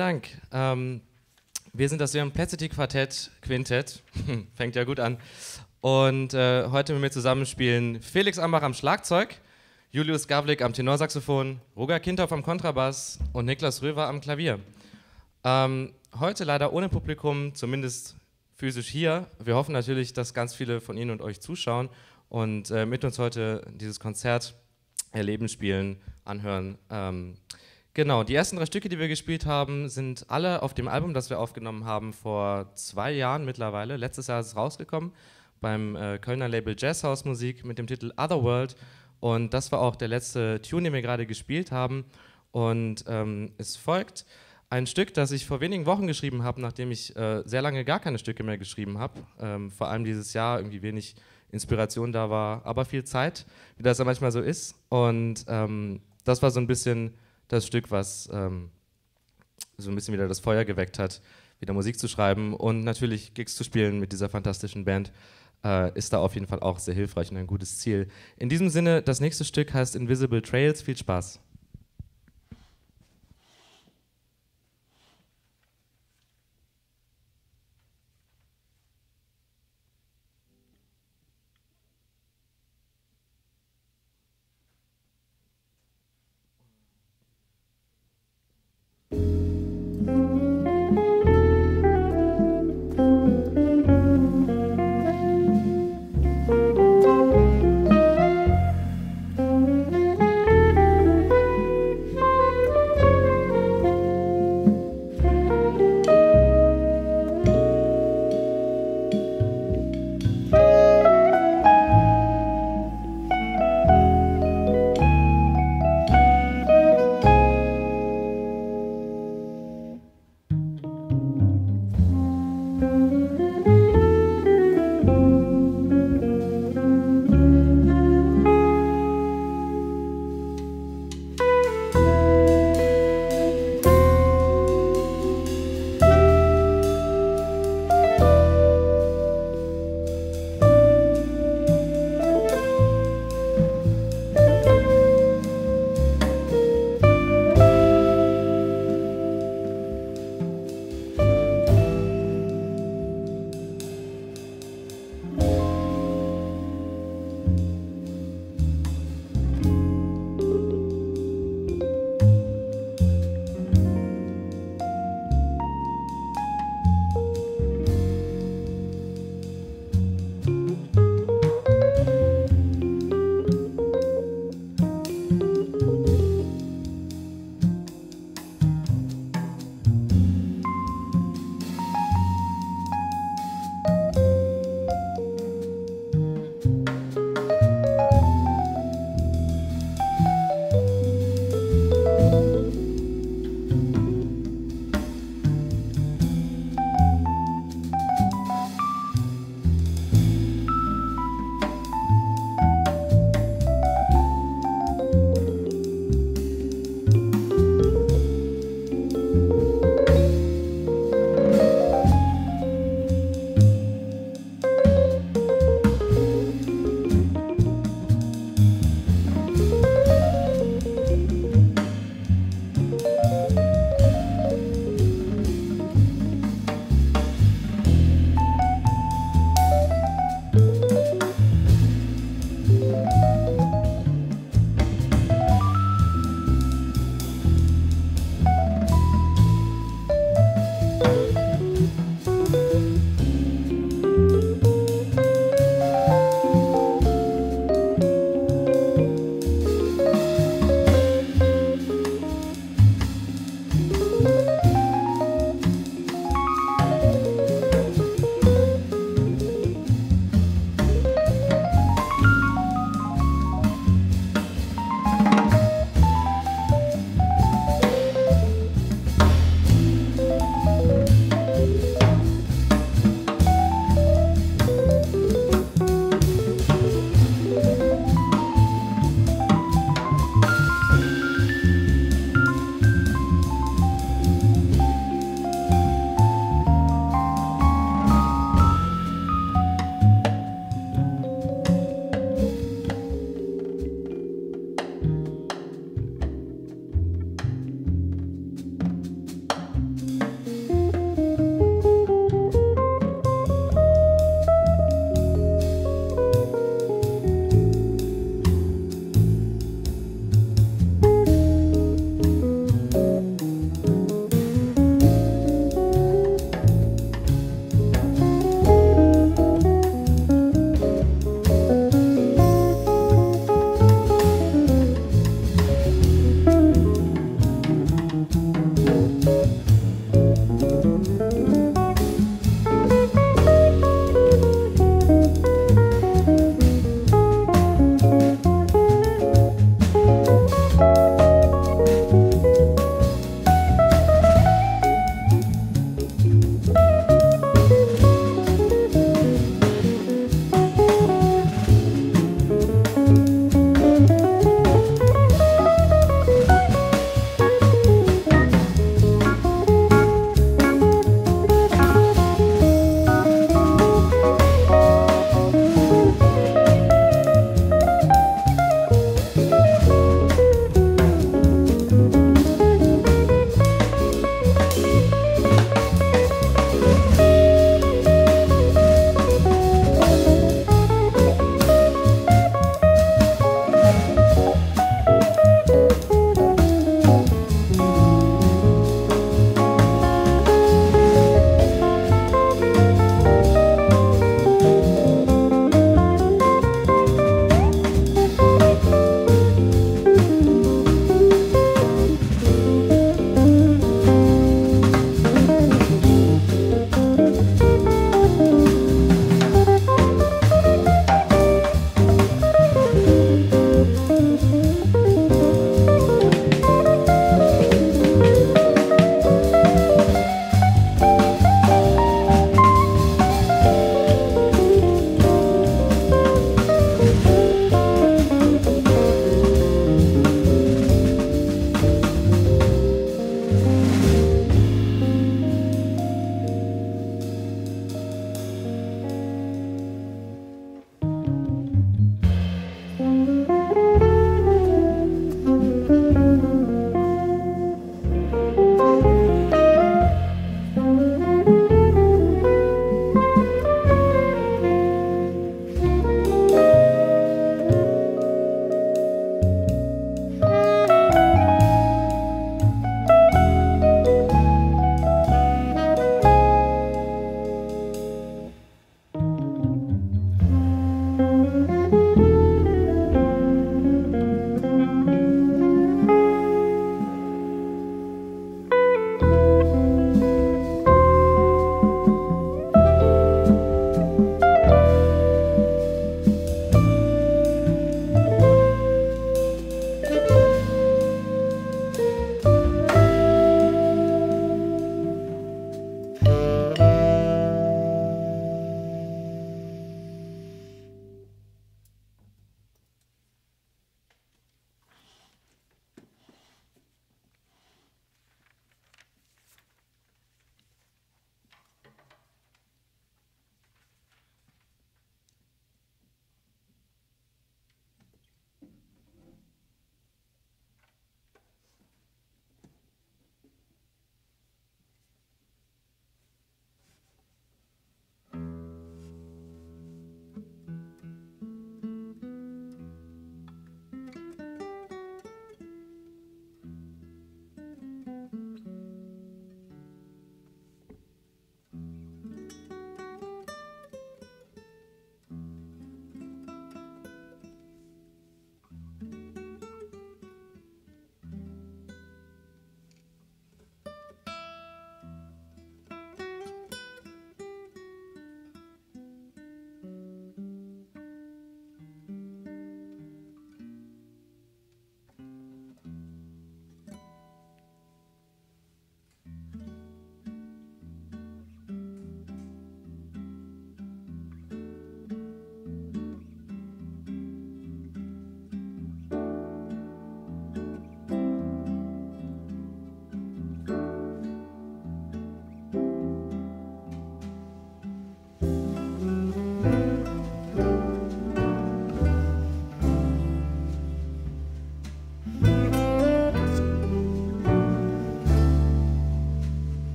Dank. Ähm, wir sind das Complexity Quartett Quintett. Fängt ja gut an. Und äh, heute mit mir zusammen spielen Felix Ambach am Schlagzeug, Julius Gavlik am Tenorsaxophon, Roger Kindhoff am Kontrabass und Niklas Röver am Klavier. Ähm, heute leider ohne Publikum, zumindest physisch hier. Wir hoffen natürlich, dass ganz viele von Ihnen und euch zuschauen und äh, mit uns heute dieses Konzert erleben, spielen, anhören. Ähm, genau, die ersten drei Stücke, die wir gespielt haben, sind alle auf dem Album, das wir aufgenommen haben vor zwei Jahren mittlerweile. Letztes Jahr ist es rausgekommen beim äh, Kölner Label Jazzhouse Musik mit dem Titel Otherworld. Und das war auch der letzte Tune, den wir gerade gespielt haben. Und ähm, es folgt ein Stück, das ich vor wenigen Wochen geschrieben habe, nachdem ich äh, sehr lange gar keine Stücke mehr geschrieben habe. Ähm, vor allem dieses Jahr irgendwie wenig Inspiration da war, aber viel Zeit, wie das ja manchmal so ist. Und ähm, das war so ein bisschen das Stück, was ähm, so ein bisschen wieder das Feuer geweckt hat, wieder Musik zu schreiben und natürlich Gigs zu spielen mit dieser fantastischen Band. Äh, ist da auf jeden Fall auch sehr hilfreich und ein gutes Ziel. In diesem Sinne, das nächste Stück heißt Invisible Trails. Viel Spaß.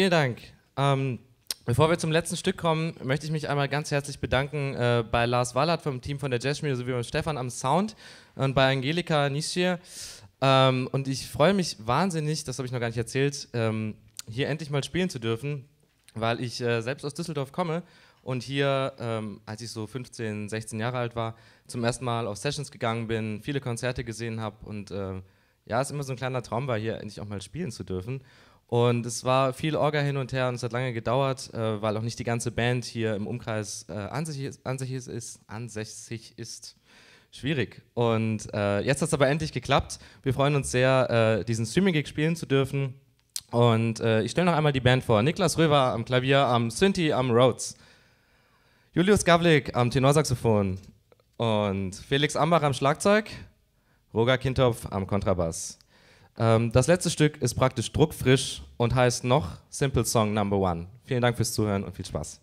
Vielen Dank. Ähm, bevor wir zum letzten Stück kommen, möchte ich mich einmal ganz herzlich bedanken äh, bei Lars Wallert vom Team von der Jazzschmiede sowie bei Stefan am Sound und bei Angelika Nischir. Ähm, und ich freue mich wahnsinnig, das habe ich noch gar nicht erzählt, ähm, hier endlich mal spielen zu dürfen, weil ich äh, selbst aus Düsseldorf komme und hier, ähm, als ich so 15, 16 Jahre alt war, zum ersten Mal auf Sessions gegangen bin, viele Konzerte gesehen habe und äh, ja, es immer so ein kleiner Traum war, hier endlich auch mal spielen zu dürfen. Und es war viel Orga hin und her und es hat lange gedauert, äh, weil auch nicht die ganze Band hier im Umkreis äh, ansässig, ansässig, ist, ansässig ist. Schwierig. Und äh, jetzt hat es aber endlich geklappt. Wir freuen uns sehr, äh, diesen Streaming-Gig spielen zu dürfen. Und äh, ich stelle noch einmal die Band vor. Niklas Röver am Klavier, am Synthi, am Rhodes. Julius Gavlik am Tenorsaxophon. Und Felix Ambach am Schlagzeug. Roger Kintopf am Kontrabass. Ähm, das letzte Stück ist praktisch druckfrisch und heißt noch Simple Song Number One. Vielen Dank fürs Zuhören und viel Spaß.